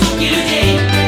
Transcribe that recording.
smoking again.